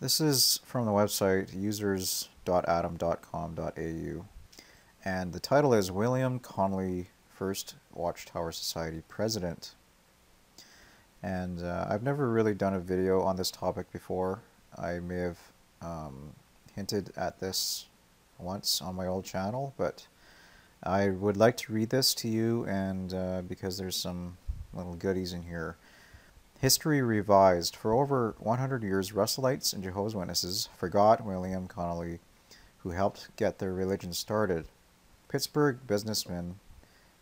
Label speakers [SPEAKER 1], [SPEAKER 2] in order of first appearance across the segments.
[SPEAKER 1] This is from the website users.adam.com.au and the title is William Conley First Watchtower Society President. And uh, I've never really done a video on this topic before. I may have um, hinted at this once on my old channel, but I would like to read this to you and uh, because there's some little goodies in here. History revised. For over 100 years, Russellites and Jehovah's Witnesses forgot William Conley, who helped get their religion started. Pittsburgh businessman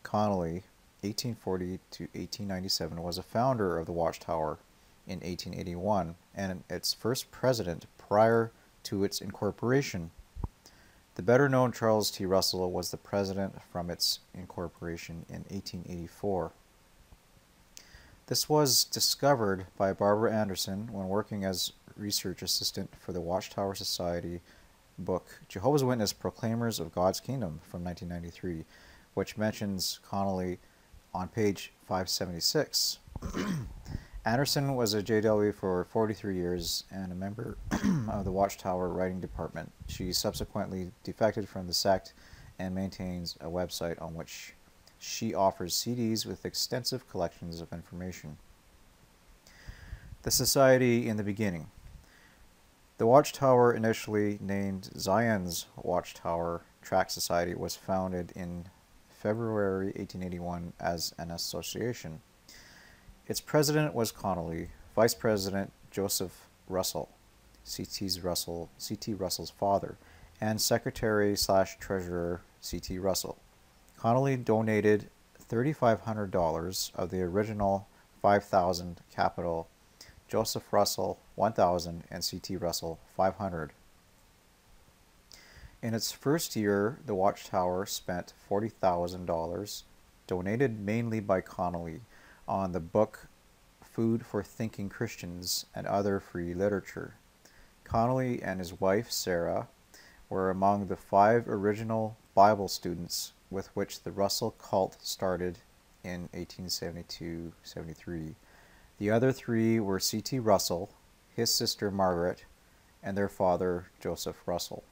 [SPEAKER 1] Conley, 1840 to 1897, was a founder of the Watchtower in 1881 and its first president prior to its incorporation. The better known Charles T. Russell was the president from its incorporation in 1884. This was discovered by Barbara Anderson when working as research assistant for the Watchtower Society book Jehovah's Witness Proclaimers of God's Kingdom from 1993, which mentions Conley on page 576. Anderson was a JW for 43 years and a member of the Watchtower writing department. She subsequently defected from the sect and maintains a website on which she offers CDs with extensive collections of information. The Society in the Beginning The Watchtower, initially named Zion's Watchtower Tract Society, was founded in February 1881 as an association. Its president was Conley, vice president Joseph Russell, C.T. Russell, C.T. Russell's father, and secretary slash treasurer C.T. Russell. Conley donated $3,500 of the original 5,000 capital, Joseph Russell 1,000 and C.T. Russell 500. In its first year, the Watchtower spent $40,000, donated mainly by Conley, on the book Food for Thinking Christians and Other Free Literature. Conley and his wife, Sarah, were among the five original Bible students with which the Russell cult started in 1872-73. The other three were C.T. Russell, his sister Margaret, and their father Joseph Russell.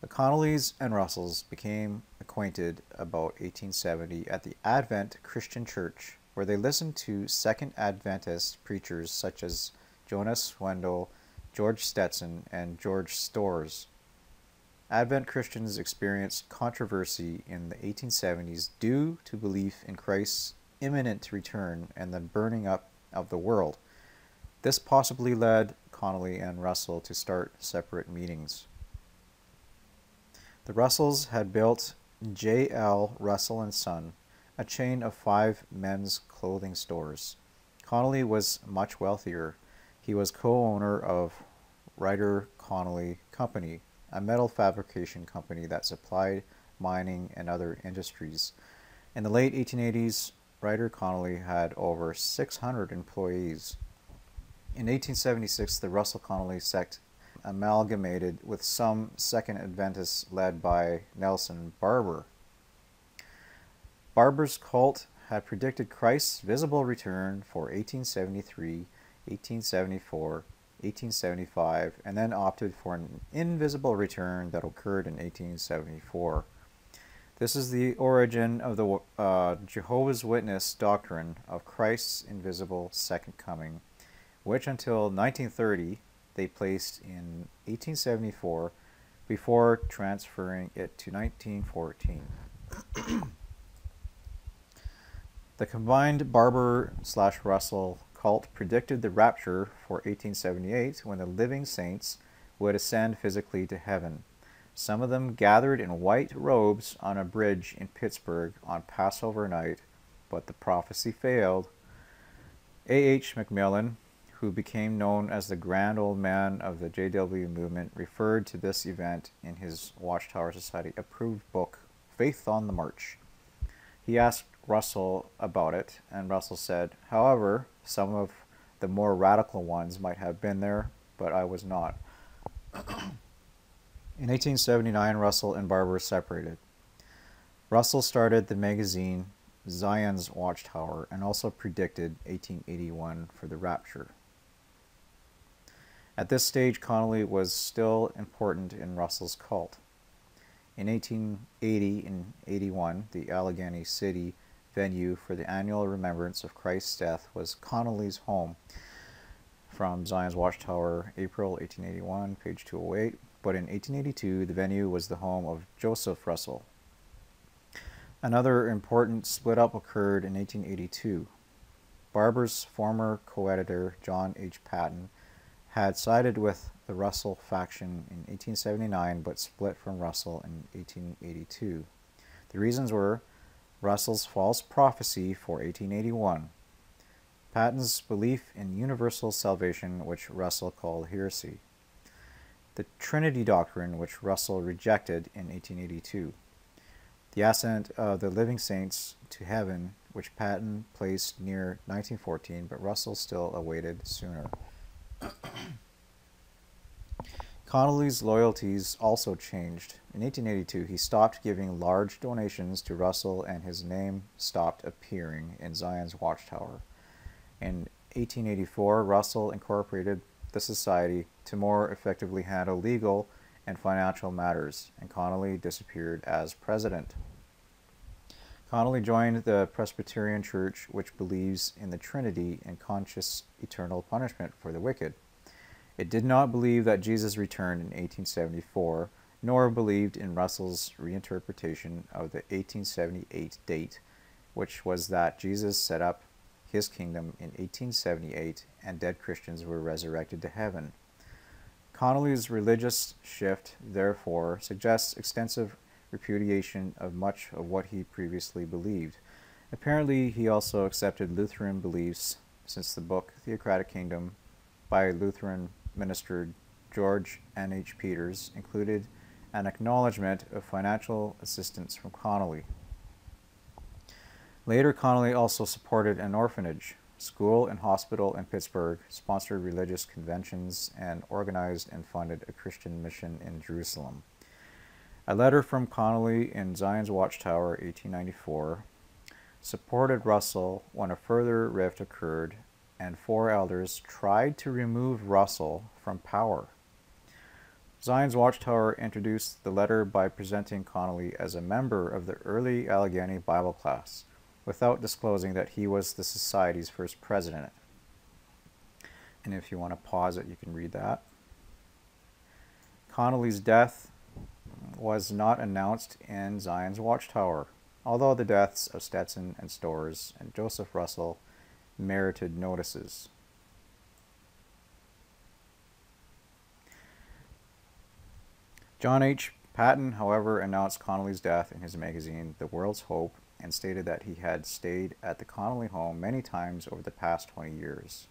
[SPEAKER 1] The Conleys and Russells became acquainted about 1870 at the Advent Christian Church, where they listened to Second Adventist preachers such as Jonas Wendell, George Stetson, and George Storrs. Advent Christians experienced controversy in the 1870s due to belief in Christ's imminent return and the burning up of the world. This possibly led Conley and Russell to start separate meetings. The Russells had built J. L. Russell and Son, a chain of five men's clothing stores. Conley was much wealthier. He was co-owner of Riter Conley Company, a metal fabrication company that supplied mining and other industries. In the late 1880s, Riter Conley had over 600 employees. In 1876, the Russell Conley sect amalgamated with some Second Adventists led by Nelson Barbour. Barbour's cult had predicted Christ's visible return for 1873, 1874, 1875, and then opted for an invisible return that occurred in 1874. This is the origin of the uh, Jehovah's Witness doctrine of Christ's invisible second coming, which until 1930 they placed in 1874 before transferring it to 1914. the combined Barbour slash Russell cult predicted the rapture for 1878 when the living saints would ascend physically to heaven. Some of them gathered in white robes on a bridge in Pittsburgh on Passover night, but the prophecy failed. A. H. McMillan, who became known as the grand old man of the JW movement, referred to this event in his Watchtower Society approved book, Faith on the March. He asked Russell about it, and Russell said, However, some of the more radical ones might have been there, but I was not. in 1879, Russell and Barbour separated. Russell started the magazine Zion's Watchtower and also predicted 1881 for the rapture. At this stage, Conley was still important in Russell's cult. In 1880 and 81, the Allegheny City venue for the annual remembrance of Christ's death was Conley's home. From Zion's Watchtower, April 1881, page 208. But in 1882, the venue was the home of Joseph Russell. Another important split up occurred in 1882. Barbour's former co editor, John H. Paton, had sided with the Russell faction in 1879 but split from Russell in 1882. The reasons were Russell's false prophecy for 1881, Paton's belief in universal salvation, which Russell called heresy, the Trinity doctrine, which Russell rejected in 1882, the ascent of the living saints to heaven, which Paton placed near 1914, but Russell still awaited sooner. Conley's loyalties also changed. In 1882, he stopped giving large donations to Russell and his name stopped appearing in Zion's Watchtower. In 1884, Russell incorporated the society to more effectively handle legal and financial matters, and Conley disappeared as president. Conley joined the Presbyterian Church, which believes in the Trinity and conscious eternal punishment for the wicked. It did not believe that Jesus returned in 1874, nor believed in Russell's reinterpretation of the 1878 date, which was that Jesus set up his kingdom in 1878 and dead Christians were resurrected to heaven. Conley's religious shift, therefore, suggests extensive repudiation of much of what he previously believed. Apparently, he also accepted Lutheran beliefs since the book Theocratic Kingdom by Lutheran minister George N. H. Peters included an acknowledgement of financial assistance from Conley. Later, Conley also supported an orphanage, school, and hospital in Pittsburgh, sponsored religious conventions, and organized and funded a Christian mission in Jerusalem. A letter from Conley in Zion's Watchtower, 1894, supported Russell when a further rift occurred and four elders tried to remove Russell from power. Zion's Watchtower introduced the letter by presenting Conley as a member of the early Allegheny Bible class, without disclosing that he was the Society's first president. And if you want to pause it, you can read that. Conley's death was not announced in Zion's Watchtower, although the deaths of Stetson and Storrs and Joseph Russell merited notices. John H. Paton, however, announced Conley's death in his magazine, The World's Hope, and stated that he had stayed at the Conley home many times over the past 20 years.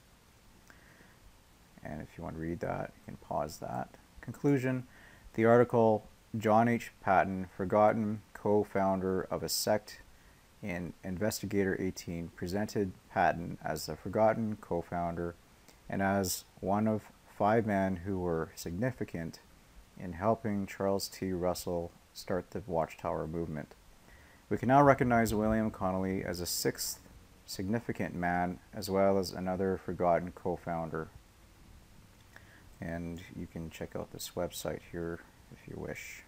[SPEAKER 1] And if you want to read that, you can pause that. Conclusion The article John H. Paton, forgotten co founder of a sect in Investigator 18 presented Paton as the forgotten co founder and as one of five men who were significant in helping Charles T. Russell start the Watchtower movement. We can now recognize William Conley as a sixth significant man as well as another forgotten co founder. And you can check out this website here if you wish.